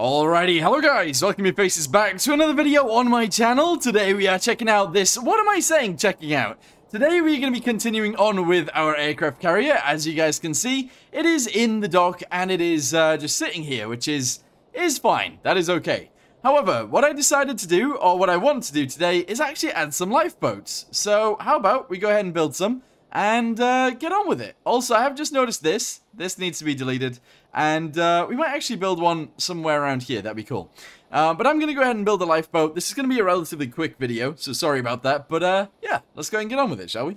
Alrighty, hello guys, welcome your faces back to another video on my channel. Today we are checking out this, what am I saying checking out? Today we're going to be continuing on with our aircraft carrier. As you guys can see, it is in the dock and it is uh, just sitting here, which is, is fine. That is okay. However, what I decided to do, or what I want to do today, is actually add some lifeboats. So how about we go ahead and build some and uh, get on with it. Also, I have just noticed this. This needs to be deleted. And uh, we might actually build one somewhere around here. That'd be cool. Uh, but I'm going to go ahead and build a lifeboat. This is going to be a relatively quick video, so sorry about that. But uh, yeah, let's go and get on with it, shall we?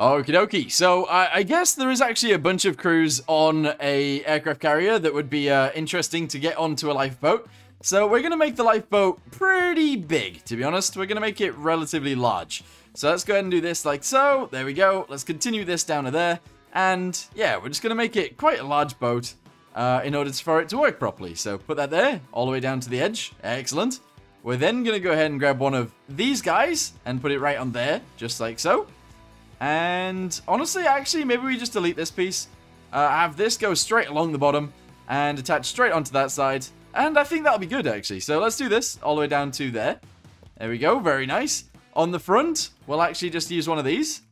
Okie dokie. So I, I, guess there is actually a bunch of crews on a aircraft carrier that would be uh, interesting to get onto a lifeboat. So we're going to make the lifeboat pretty big, to be honest. We're going to make it relatively large. So let's go ahead and do this like so. There we go. Let's continue this down to there. And yeah, we're just going to make it quite a large boat uh, in order for it to work properly. So put that there, all the way down to the edge. Excellent. We're then going to go ahead and grab one of these guys and put it right on there, just like so. And honestly, actually, maybe we just delete this piece. Uh, have this go straight along the bottom and attach straight onto that side. And I think that'll be good, actually. So let's do this all the way down to there. There we go. Very nice. On the front, we'll actually just use one of these.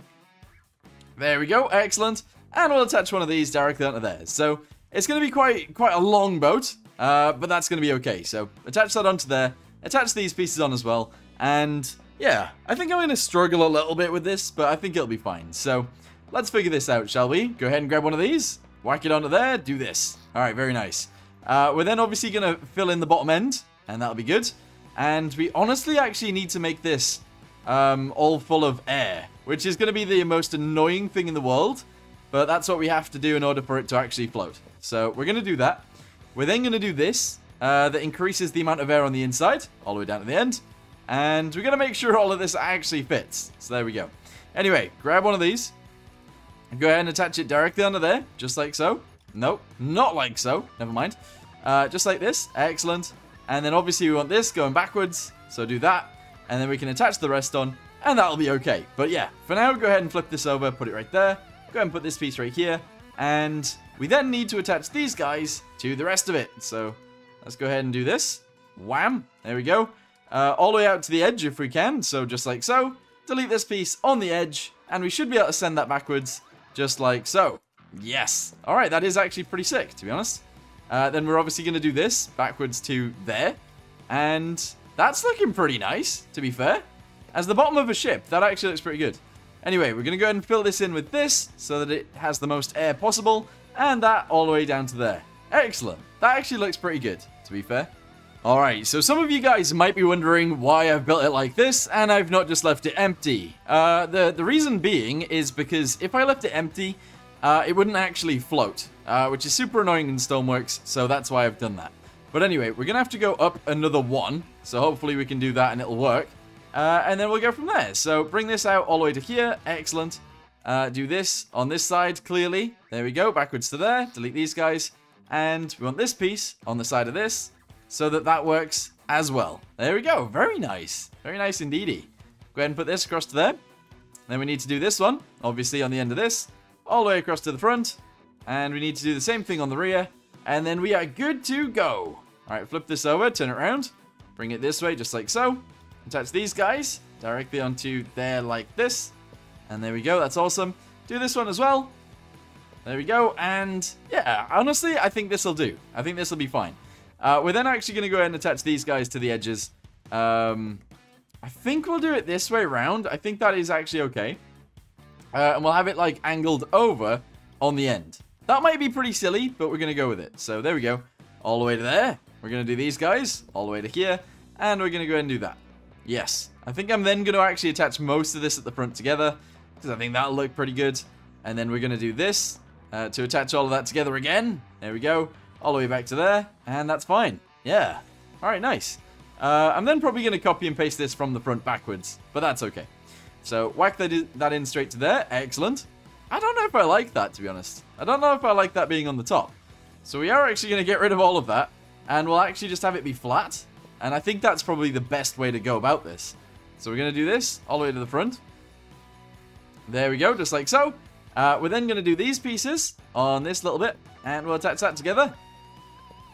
There we go. Excellent. And we'll attach one of these directly onto there. So it's going to be quite quite a long boat, uh, but that's going to be okay. So attach that onto there. Attach these pieces on as well. And yeah, I think I'm going to struggle a little bit with this, but I think it'll be fine. So let's figure this out, shall we? Go ahead and grab one of these. Whack it onto there. Do this. All right, very nice. Uh, we're then obviously going to fill in the bottom end, and that'll be good. And we honestly actually need to make this um, all full of air, which is going to be the most annoying thing in the world. But that's what we have to do in order for it to actually float. So we're going to do that. We're then going to do this, uh, that increases the amount of air on the inside, all the way down to the end. And we're going to make sure all of this actually fits. So there we go. Anyway, grab one of these. Go ahead and attach it directly under there, just like so. Nope, not like so. Never mind. Uh, just like this. Excellent. And then obviously we want this going backwards. So do that. And then we can attach the rest on. And that'll be okay. But yeah, for now, go ahead and flip this over. Put it right there. Go ahead and put this piece right here. And we then need to attach these guys to the rest of it. So let's go ahead and do this. Wham. There we go. Uh, all the way out to the edge if we can. So just like so. Delete this piece on the edge. And we should be able to send that backwards just like so. Yes. All right, that is actually pretty sick, to be honest. Uh, then we're obviously going to do this backwards to there. And that's looking pretty nice, to be fair. As the bottom of a ship, that actually looks pretty good. Anyway, we're going to go ahead and fill this in with this so that it has the most air possible. And that all the way down to there. Excellent. That actually looks pretty good, to be fair. Alright, so some of you guys might be wondering why I've built it like this, and I've not just left it empty. Uh, the, the reason being is because if I left it empty, uh, it wouldn't actually float, uh, which is super annoying in Stormworks, so that's why I've done that. But anyway, we're going to have to go up another one, so hopefully we can do that and it'll work. Uh, and then we'll go from there. So bring this out all the way to here. Excellent. Uh, do this on this side, clearly. There we go, backwards to there. Delete these guys. And we want this piece on the side of this, so that that works as well. There we go. Very nice. Very nice indeedy. Go ahead and put this across to there. Then we need to do this one, obviously on the end of this all the way across to the front. And we need to do the same thing on the rear. And then we are good to go. All right, flip this over, turn it around. Bring it this way, just like so. Attach these guys directly onto there like this. And there we go, that's awesome. Do this one as well. There we go, and yeah, honestly, I think this will do. I think this will be fine. Uh, we're then actually going to go ahead and attach these guys to the edges. Um, I think we'll do it this way around. I think that is actually okay. Uh, and we'll have it like angled over on the end. That might be pretty silly, but we're going to go with it. So there we go. All the way to there. We're going to do these guys all the way to here. And we're going to go ahead and do that. Yes. I think I'm then going to actually attach most of this at the front together. Because I think that'll look pretty good. And then we're going to do this uh, to attach all of that together again. There we go. All the way back to there. And that's fine. Yeah. All right, nice. Uh, I'm then probably going to copy and paste this from the front backwards. But that's okay. So whack that, in straight to there. Excellent. I don't know if I like that, to be honest. I don't know if I like that being on the top. So we are actually going to get rid of all of that. And we'll actually just have it be flat. And I think that's probably the best way to go about this. So we're going to do this all the way to the front. There we go, just like so. Uh, we're then going to do these pieces on this little bit, and we'll attach that together.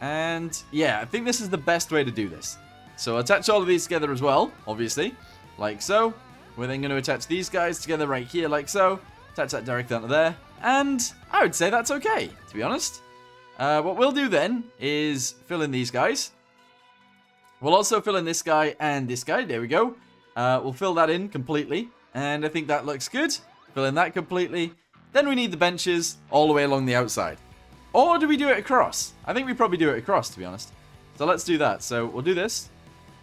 And yeah, I think this is the best way to do this. So attach all of these together as well, obviously, like so. We're then going to attach these guys together right here, like so. Attach that directly onto there. And I would say that's okay, to be honest. Uh, what we'll do then is fill in these guys. We'll also fill in this guy and this guy. There we go. Uh, we'll fill that in completely. And I think that looks good. Fill in that completely. Then we need the benches all the way along the outside. Or do we do it across? I think we probably do it across, to be honest. So let's do that. So we'll do this.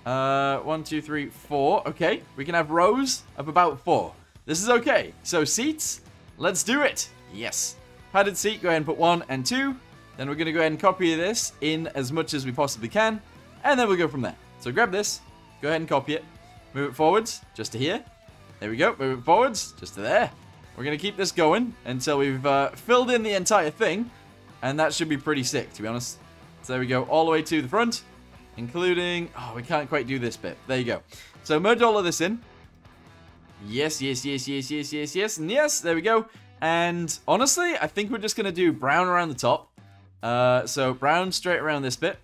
Uh, one, two, three, four. Okay, we can have rows of about four. This is okay. So seats, let's do it. Yes. Padded seat, go ahead and put one and two. Then we're going to go ahead and copy this in as much as we possibly can. And then we'll go from there. So grab this, go ahead and copy it. Move it forwards, just to here. There we go, move it forwards, just to there. We're going to keep this going until we've uh, filled in the entire thing. And that should be pretty sick, to be honest. So there we go, all the way to the front, including... Oh, we can't quite do this bit. There you go. So merge all of this in. Yes, yes, yes, yes, yes, yes, yes, and yes, there we go. And honestly, I think we're just going to do brown around the top. Uh, so brown straight around this bit.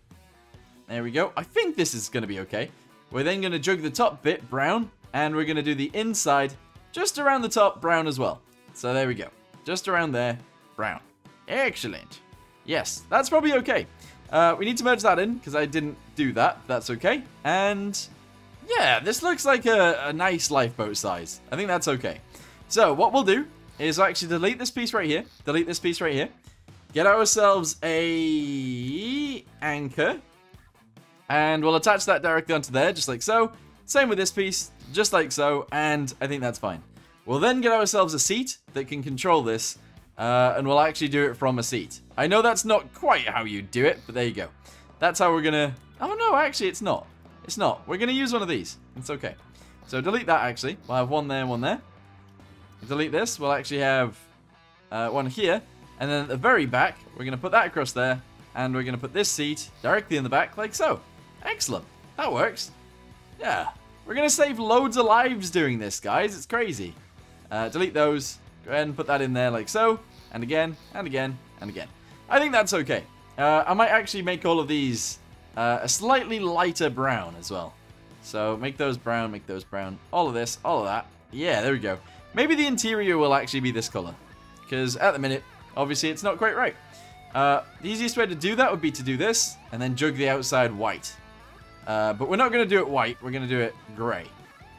There we go. I think this is going to be okay. We're then going to jug the top bit brown, and we're going to do the inside just around the top brown as well. So there we go. Just around there, brown. Excellent. Yes, that's probably okay. Uh, we need to merge that in because I didn't do that. That's okay. And yeah, this looks like a, a nice lifeboat size. I think that's okay. So what we'll do is actually delete this piece right here. Delete this piece right here. Get ourselves a anchor. And we'll attach that directly onto there, just like so. Same with this piece, just like so. And I think that's fine. We'll then get ourselves a seat that can control this uh, and we'll actually do it from a seat. I know that's not quite how you do it, but there you go. That's how we're gonna... Oh no, actually it's not. It's not. We're gonna use one of these. It's okay. So delete that actually. We'll have one there one there. Delete this. We'll actually have uh, one here. And then at the very back, we're gonna put that across there. And we're gonna put this seat directly in the back like so. Excellent. That works. Yeah. We're gonna save loads of lives doing this, guys. It's crazy. Uh, delete those. Go ahead and put that in there like so. And again, and again, and again. I think that's okay. Uh, I might actually make all of these uh, a slightly lighter brown as well. So make those brown, make those brown. All of this, all of that. Yeah, there we go. Maybe the interior will actually be this color. Because at the minute, obviously it's not quite right. Uh, the easiest way to do that would be to do this, and then jug the outside white. Uh, but we're not going to do it white, we're going to do it gray.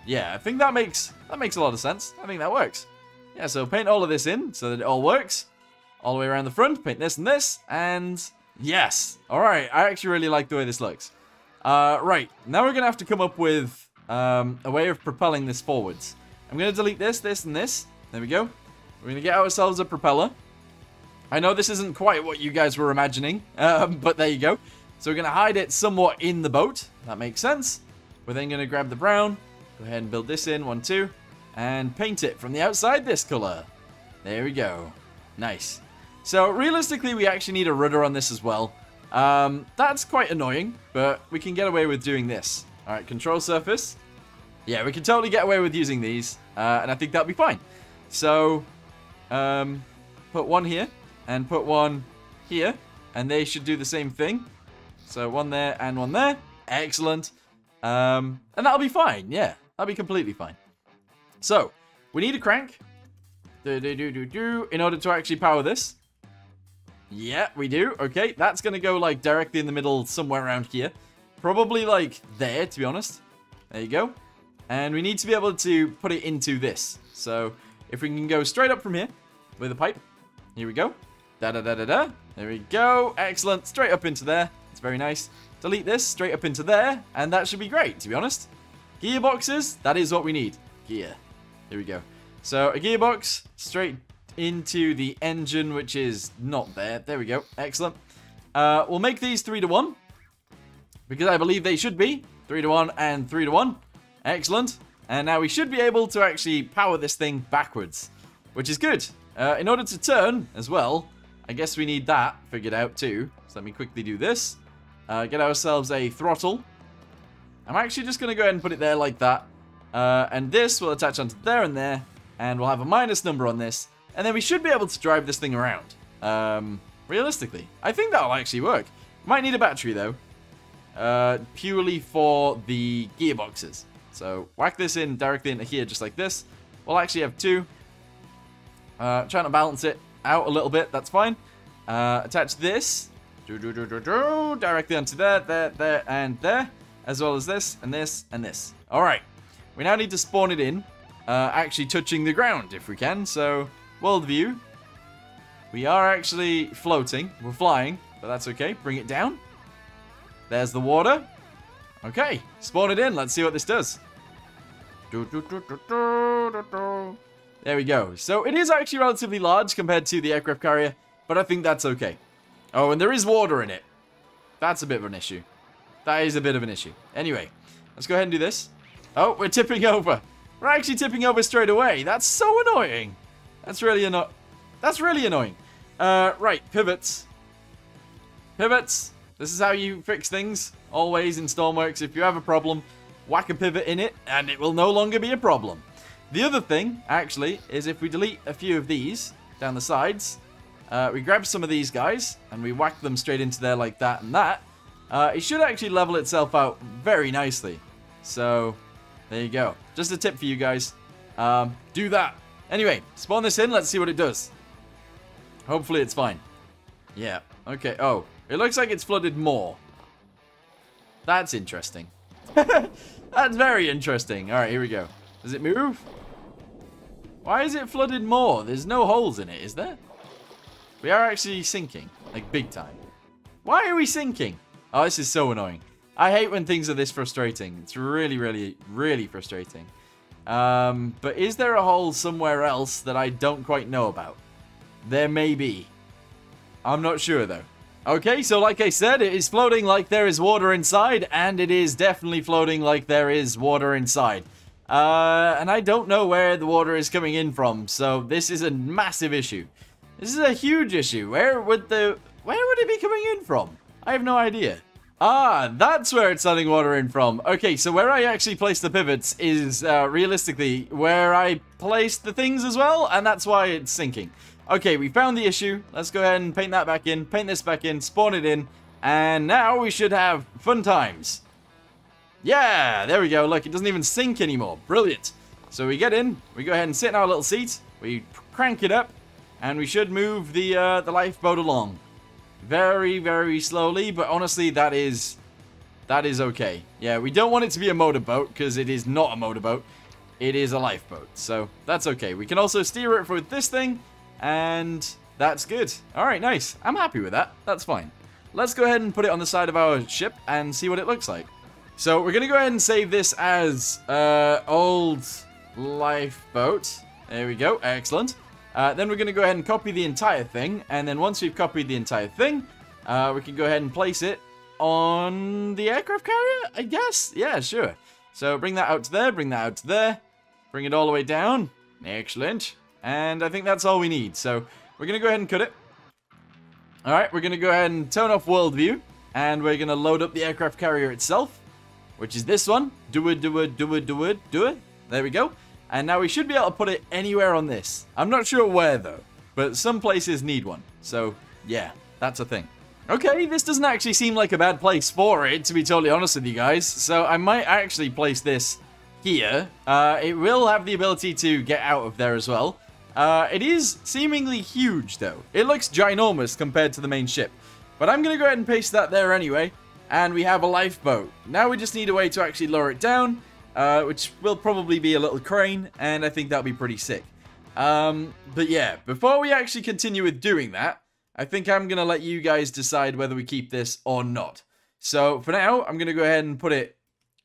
Yeah, I think that makes that makes a lot of sense. I think that works. Yeah, so paint all of this in so that it all works. All the way around the front, paint this and this, and yes. All right, I actually really like the way this looks. Uh, right, now we're going to have to come up with um, a way of propelling this forwards. I'm going to delete this, this, and this. There we go. We're going to get ourselves a propeller. I know this isn't quite what you guys were imagining, um, but there you go. So we're going to hide it somewhat in the boat. That makes sense. We're then going to grab the brown. Go ahead and build this in. One, two and paint it from the outside this color. There we go. Nice. So realistically, we actually need a rudder on this as well. Um, that's quite annoying, but we can get away with doing this. All right, control surface. Yeah, we can totally get away with using these, uh, and I think that'll be fine. So, um, put one here, and put one here, and they should do the same thing. So one there and one there. Excellent. Um, and that'll be fine, yeah. That'll be completely fine. So, we need a crank. Do, do, do, do, do, in order to actually power this. Yeah, we do. Okay, that's going to go, like, directly in the middle somewhere around here. Probably, like, there, to be honest. There you go. And we need to be able to put it into this. So, if we can go straight up from here with a pipe. Here we go. Da-da-da-da-da. There we go. Excellent. Straight up into there. It's very nice. Delete this straight up into there. And that should be great, to be honest. Gearboxes, that is what we need. Gear. Here we go. So a gearbox straight into the engine, which is not there. There we go. Excellent. Uh, we'll make these 3 to 1. Because I believe they should be. 3 to 1 and 3 to 1. Excellent. And now we should be able to actually power this thing backwards. Which is good. Uh, in order to turn as well, I guess we need that figured out too. So let me quickly do this. Uh, get ourselves a throttle. I'm actually just going to go ahead and put it there like that. Uh, and this will attach onto there and there. and we'll have a minus number on this, and then we should be able to drive this thing around. Um, realistically, I think that'll actually work. Might need a battery though, uh, purely for the gearboxes. So whack this in directly into here just like this. We'll actually have two. Uh, trying to balance it out a little bit, that's fine. Uh, attach this do, do, do, do, do, directly onto there, there, there, and there, as well as this, and this, and this. All right, we now need to spawn it in, uh, actually touching the ground if we can. So, world view. We are actually floating. We're flying, but that's okay. Bring it down. There's the water. Okay, spawn it in. Let's see what this does. Do, do, do, do, do, do. There we go. So it is actually relatively large compared to the aircraft carrier, but I think that's okay. Oh, and there is water in it. That's a bit of an issue. That is a bit of an issue. Anyway, let's go ahead and do this. Oh, we're tipping over. We're actually tipping over straight away. That's so annoying. That's really annoying. That's really annoying. Uh, right, pivots. Pivots. This is how you fix things. Always in Stormworks. If you have a problem, whack a pivot in it, and it will no longer be a problem. The other thing, actually, is if we delete a few of these down the sides, uh, we grab some of these guys, and we whack them straight into there like that and that. Uh, it should actually level itself out very nicely. So, there you go. Just a tip for you guys. Um, do that. Anyway, spawn this in. Let's see what it does. Hopefully it's fine. Yeah. Okay. Oh, it looks like it's flooded more. That's interesting. That's very interesting. All right, here we go. Does it move? Why is it flooded more? There's no holes in it, is there? We are actually sinking, like big time. Why are we sinking? Oh, this is so annoying. I hate when things are this frustrating. It's really, really, really frustrating. Um, but is there a hole somewhere else that I don't quite know about? There may be. I'm not sure though. Okay, so like I said, it is floating like there is water inside, and it is definitely floating like there is water inside. Uh, and I don't know where the water is coming in from, so this is a massive issue. This is a huge issue. Where would the... Where would it be coming in from? I have no idea. Ah, that's where it's letting water in from. Okay, so where I actually place the pivots is, uh, realistically, where I placed the things as well, and that's why it's sinking. Okay, we found the issue. Let's go ahead and paint that back in, paint this back in, spawn it in, and now we should have fun times. Yeah, there we go. Look, it doesn't even sink anymore. Brilliant. So we get in, we go ahead and sit in our little seat, we crank it up, and we should move the, uh, the lifeboat along. Very, very slowly, but honestly, that is... That is okay. Yeah, we don't want it to be a motorboat, because it is not a motorboat. It is a lifeboat, so that's okay. We can also steer it with this thing, and that's good. Alright, nice. I'm happy with that. That's fine. Let's go ahead and put it on the side of our ship and see what it looks like. So we're going to go ahead and save this as uh, old lifeboat. There we go. Excellent. Uh, then we're going to go ahead and copy the entire thing. And then once we've copied the entire thing, uh, we can go ahead and place it on the aircraft carrier, I guess? Yeah, sure. So bring that out to there, bring that out to there. Bring it all the way down. Excellent. And I think that's all we need. So we're going to go ahead and cut it. Alright, we're going to go ahead and turn off world view. And we're going to load up the aircraft carrier itself. Which is this one. Do it, do it, do it, do it, do it. There we go. And now we should be able to put it anywhere on this. I'm not sure where though, but some places need one. So yeah, that's a thing. Okay, this doesn't actually seem like a bad place for it, to be totally honest with you guys. So I might actually place this here. Uh, it will have the ability to get out of there as well. Uh, it is seemingly huge, though. It looks ginormous compared to the main ship. But I'm going to go ahead and paste that there anyway. And we have a lifeboat. Now we just need a way to actually lower it down uh, which will probably be a little crane, and I think that'll be pretty sick. Um, but yeah, before we actually continue with doing that, I think I'm going to let you guys decide whether we keep this or not. So for now, I'm going to go ahead and put it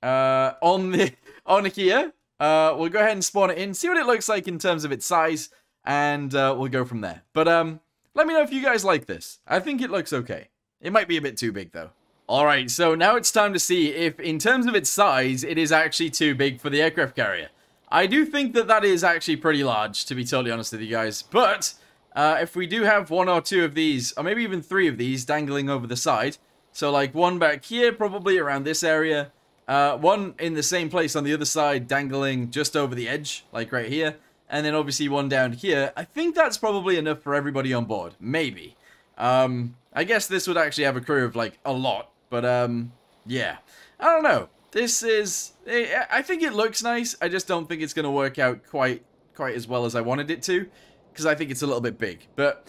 uh, on the on here. Uh, we'll go ahead and spawn it in, see what it looks like in terms of its size, and uh, we'll go from there. But um, let me know if you guys like this. I think it looks okay. It might be a bit too big, though. Alright, so now it's time to see if, in terms of its size, it is actually too big for the aircraft carrier. I do think that that is actually pretty large, to be totally honest with you guys. But, uh, if we do have one or two of these, or maybe even three of these dangling over the side, so like one back here, probably around this area, uh, one in the same place on the other side, dangling just over the edge, like right here, and then obviously one down here. I think that's probably enough for everybody on board. Maybe. Um, I guess this would actually have a crew of, like, a lot. But, um, yeah. I don't know. This is... I think it looks nice. I just don't think it's going to work out quite quite as well as I wanted it to. Because I think it's a little bit big. But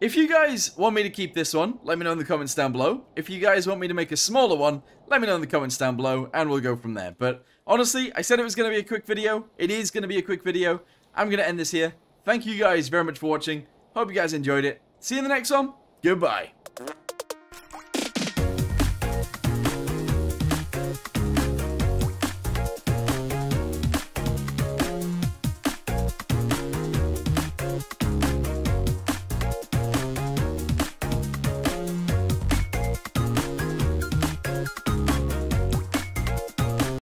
if you guys want me to keep this one, let me know in the comments down below. If you guys want me to make a smaller one, let me know in the comments down below, and we'll go from there. But honestly, I said it was going to be a quick video. It is going to be a quick video. I'm going to end this here. Thank you guys very much for watching. Hope you guys enjoyed it. See you in the next one. Goodbye.